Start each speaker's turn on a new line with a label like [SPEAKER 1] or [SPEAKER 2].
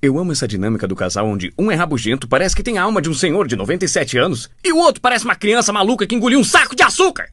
[SPEAKER 1] Eu amo essa dinâmica do casal onde um é rabugento, parece que tem a alma de um senhor de 97 anos, e o outro parece uma criança maluca que engoliu um saco de açúcar.